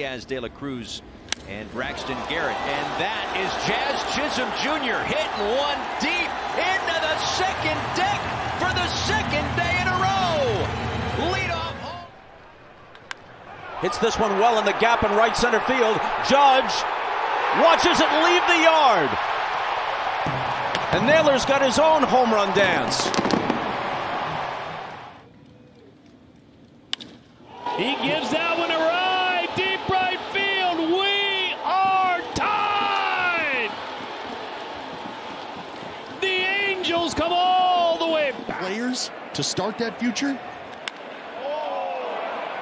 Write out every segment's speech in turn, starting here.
Jazz De La Cruz and Braxton Garrett. And that is Jazz Chisholm Jr. hitting one deep into the second deck for the second day in a row. Lead off home. Hits this one well in the gap in right center field. Judge watches it leave the yard. And Naylor's got his own home run dance. He gives that one a ride. Deep right field. We are tied. The Angels come all the way back. Players to start that future.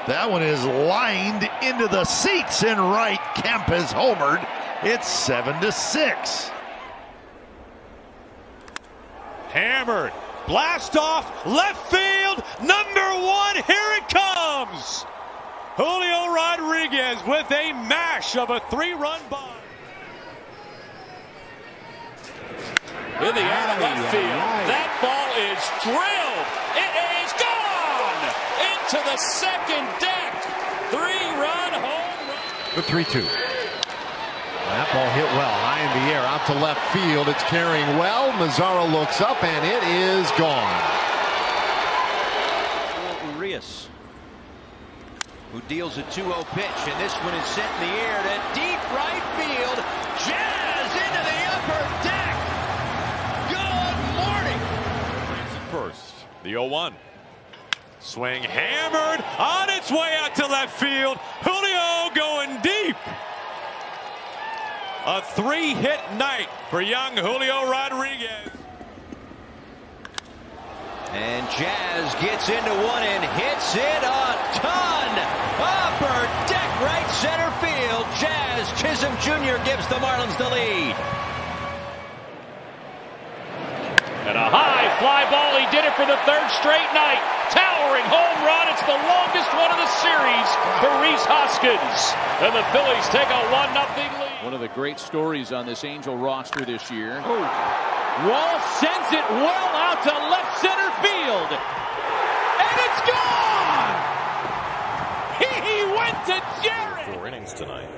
That one is lined into the seats in right. Kemp has homered. It's seven to six. Hammered. Blast off. Left field. Number one. Here it comes. Julio Rodriguez with a mash of a three run bomb. In the air to left field. That drilled. It is gone into the second deck. Three run home run. The 3 2. That ball hit well, high in the air, out to left field. It's carrying well. Mazara looks up, and it is gone. Urias, who deals a 2-0 pitch, and this one is sent in the air to deep right field. Jazz into the upper deck. The 0 1. Swing hammered on its way out to left field. Julio going deep. A three hit night for young Julio Rodriguez. And Jazz gets into one and hits it a ton. Upper deck right center field. Jazz Chisholm Jr. gives the Marlins the lead. And a high fly ball. He did it for the third straight night. Towering home run. It's the longest one of the series for Rhys Hoskins. And the Phillies take a 1 0 lead. One of the great stories on this Angel roster this year. Oh. Wall sends it well out to left center field. And it's gone! He went to Jared! Four innings tonight.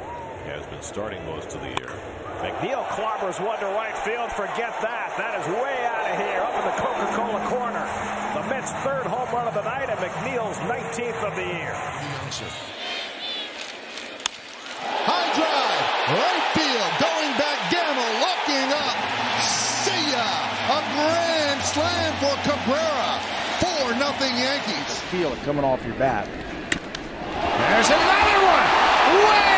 Has been starting most of the year. McNeil clobbers one to right field. Forget that. That is way out of here, up in the Coca-Cola corner. The Mets' third home run of the night, and McNeil's 19th of the year. High drive, right field, going back, Gamble looking up. See ya! A grand slam for Cabrera. 4 nothing Yankees. Feel it coming off your bat. There's a